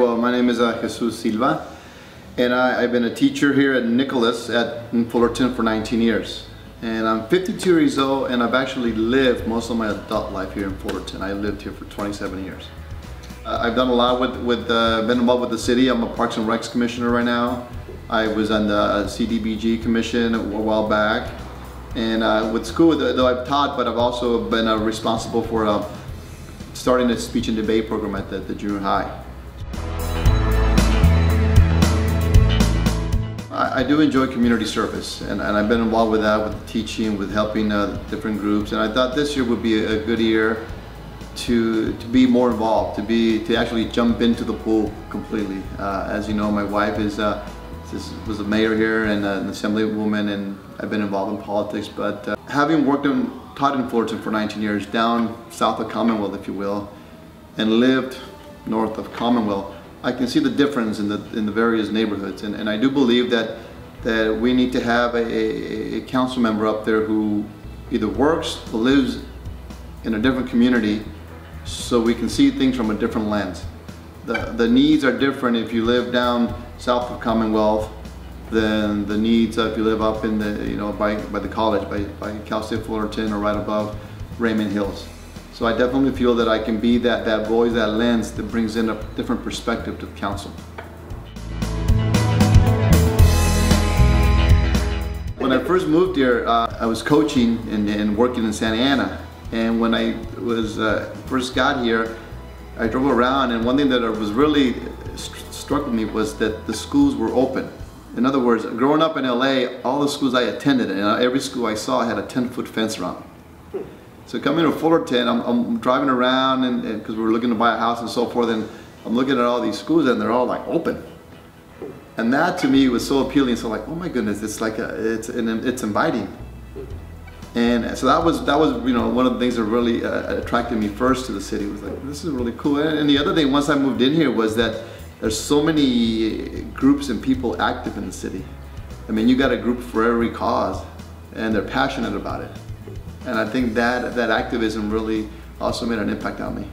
well, my name is uh, Jesus Silva, and I, have been a teacher here at Nicolas at Fullerton for 19 years. And I'm 52 years old, and I've actually lived most of my adult life here in Fullerton. I lived here for 27 years. Uh, I've done a lot with, with uh, been involved with the city. I'm a Parks and Recs commissioner right now. I was on the CDBG commission a while back. And uh, with school, though I've taught, but I've also been uh, responsible for uh, starting a speech and debate program at the, the junior high. I, do enjoy community service and, and, I've been involved with that, with teaching, with helping uh, different groups. And I thought this year would be a, good year to, to be more involved, to be to actually jump into the pool completely. Uh, as you know, my wife is uh, was a mayor here and uh, an assemblywoman, and I've been involved in politics. But uh, having worked in taught in Fullerton for 19 years, down south of Commonwealth, if you will, and lived north of Commonwealth, I can see the difference in the in the various neighborhoods, and, and I do believe that that we need to have a, a council member up there who either works or lives in a different community so we can see things from a different lens. The, the needs are different if you live down south of Commonwealth than the needs if you live up in the, you know, by, by the college, by, by Cal State Fullerton or right above Raymond Hills. So I definitely feel that I can be that, that voice, that lens that brings in a different perspective to the council. When I first moved here, uh, I was coaching and, and, working in Santa Ana. And when I was uh, first got here, I drove around and one thing that was really st struck me was that the schools were open. In other words, growing up in LA, all the schools I attended and every school I saw had a 10 foot fence around. So coming to Fullerton, I'm, I'm driving around and because we are looking to buy a house and so forth, and I'm looking at all these schools and they're all like open. And that to me was so appealing. So like, oh my goodness, it's like a, it's it's inviting. And so that was that was you know one of the things that really uh, attracted me first to the city was like this is really cool. And the other thing once I moved in here was that there's so many groups and people active in the city. I mean, you got a group for every cause, and they're passionate about it. And I think that, that activism really also made an impact on me.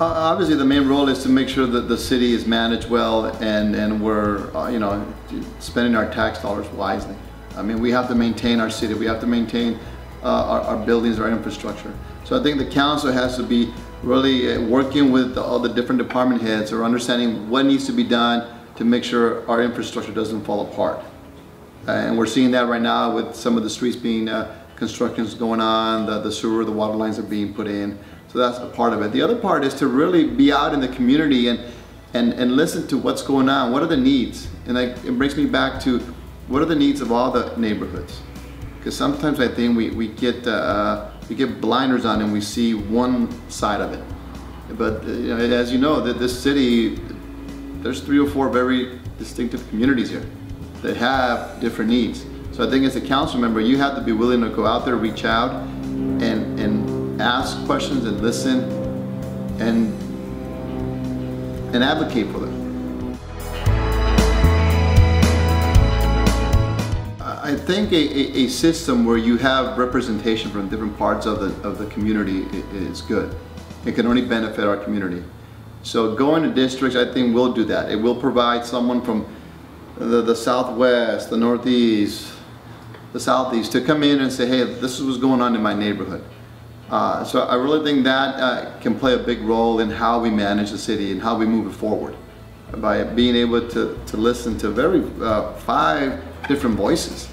Uh, obviously the main role is to make sure that the city is managed well and, and we're uh, you know, spending our tax dollars wisely. I mean, we have to maintain our city, we have to maintain uh, our, our, buildings, our infrastructure. So I think the council has to be really uh, working with all the different department heads or understanding what needs to be done to make sure our infrastructure doesn't fall apart. And we're seeing that right now with some of the streets being uh, constructions going on, the, the sewer, the water lines are being put in. So that's a part of it. The other part is to really be out in the community and, and, and listen to what's going on. What are the needs? And it brings me back to what are the needs of all the neighborhoods? Because sometimes I think we, we, get, uh, we get blinders on and we see one side of it. But uh, you know, as you know, that this city, there's three or four very distinctive communities here that have different needs. So I think as a council member, you have to be willing to go out there, reach out, ask questions and listen and, and advocate for them. I think a, a, a, system where you have representation from different parts of the, of the community is good. It can only benefit our community. So going to districts, I think will do that. It will provide someone from the, the southwest, the northeast, the southeast to come in and say, hey, this is what's going on in my neighborhood. Uh, so I really think that uh, can play a big role in how we manage the city and how we move it forward by being able to, to listen to very uh, five different voices.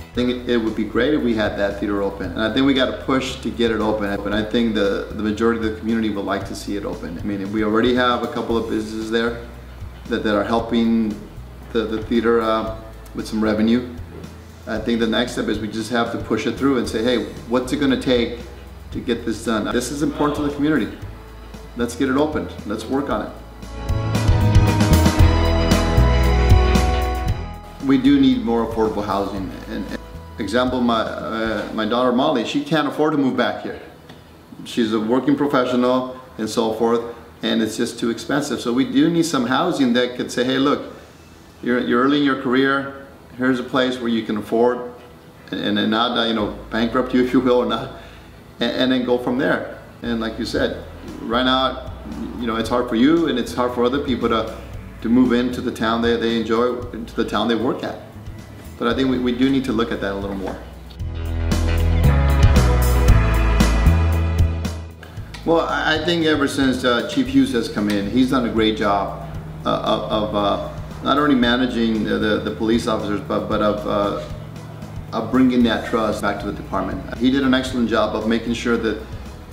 I think it would be great if we had that theater open. And I think we got to push to get it open. and I think the, the majority of the community would like to see it open. I mean, we already have a couple of businesses there that, that are helping the, the theater uh, with some revenue. I think the next step is we just have to push it through and say, hey, what's it going to take to get this done? This is important to the community. Let's get it opened. Let's work on it. we do need more affordable housing. And, and example, my, uh, my daughter Molly, she can't afford to move back here. She's a working professional and so forth, and it's just too expensive. So we do need some housing that could say, hey, look, you're, you're early in your career, here's a place where you can afford and, not, uh, you know, bankrupt you, if you will, or not, and, and then go from there. And like you said, right now, you know, it's hard for you and it's hard for other people to, to move into the town they, they enjoy, into the town they work at. But I think we, we do need to look at that a little more. Well, I think ever since uh, Chief Hughes has come in, he's done a great job uh, of, of uh, not only managing the, the, the, police officers, but, but of, uh, of bringing that trust back to the department. He did an excellent job of making sure that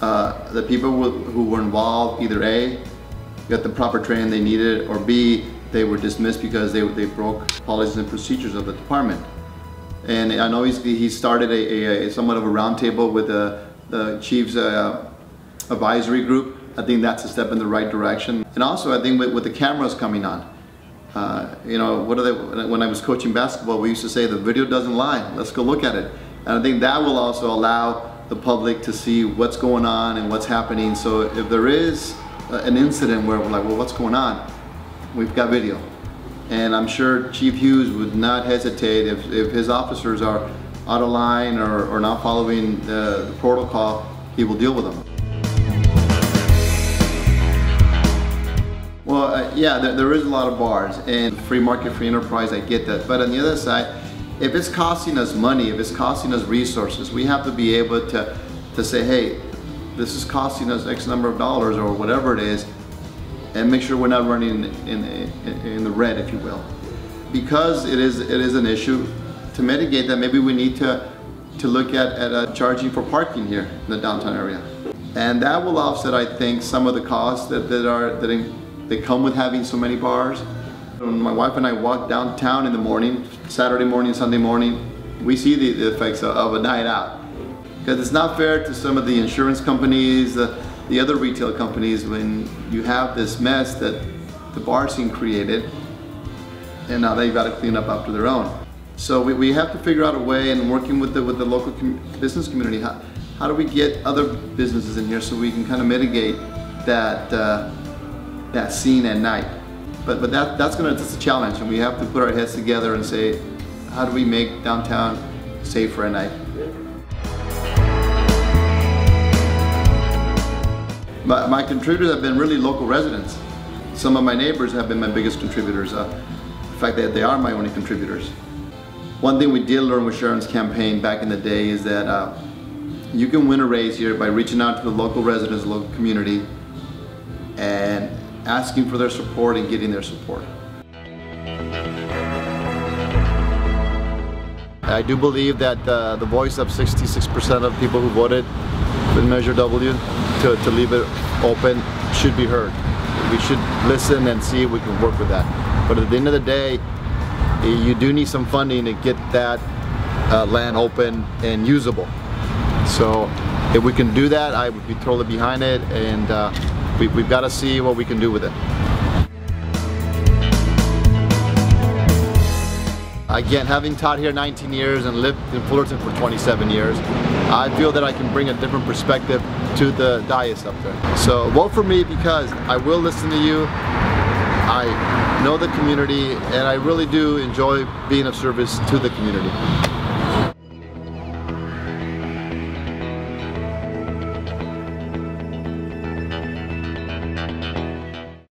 uh, the people who were involved, either A, got the proper training they needed, or B, they were dismissed because they, they broke policies and procedures of the department. And I know he started a, a, somewhat of a roundtable with the, the chief's uh, advisory group. I think that's a step in the right direction. And also I think with, with the cameras coming on, uh, you know, what are they, when I was coaching basketball, we used to say the video doesn't lie, let's go look at it. And I think that will also allow the public to see what's going on and what's happening. So if there is an incident where we're like, well, what's going on? We've got video. And I'm sure Chief Hughes would not hesitate if, if his officers are out of line or, or not following the, the protocol, he will deal with them. Yeah, there, there is a lot of bars and free market, free enterprise, I get that. But on the other side, if it's costing us money, if it's costing us resources, we have to be able to, to say, hey, this is costing us X number of dollars or whatever it is, and make sure we're not running in, in, in the red, if you will. Because it is, it is an issue, to mitigate that, maybe we need to, to look at, at uh, charging for parking here in the downtown area. And that will offset, I think, some of the costs that, that, are, that, that come with having so many bars. When my wife and I walk downtown in the morning, Saturday morning, Sunday morning, we see the, the effects of, of, a night out. Because it's not fair to some of the insurance companies, the, the other retail companies, when you have this mess that the bar scene created, and now they've got to clean up after their own. So we, we have to figure out a way, and working with the, with the local com business community, how, how do we get other businesses in here so we can kind of mitigate that, uh, that scene at night? But, but that, that's gonna, that's a challenge and we have to put our heads together and say, how do we make downtown safer at night? My, my contributors have been really local residents. Some of my neighbors have been my biggest contributors. Uh, in fact, they, they are my only contributors. One thing we did learn with Sharon's campaign back in the day is that uh, you can win a race here by reaching out to the local residents, local community, and asking for their support and getting their support. I do believe that uh, the voice of 66% of people who voted in Measure W to, to leave it open should be heard. We should listen and see if we can work with that. But at the end of the day, you do need some funding to get that uh, land open and usable. So if we can do that, I would be totally behind it and uh, we, we've got to see what we can do with it. Again, having taught here 19 years and lived in Fullerton for 27 years, I feel that I can bring a different perspective to the dais up there. So vote for me because I will listen to you. I know the community and I really do enjoy being of service to the community.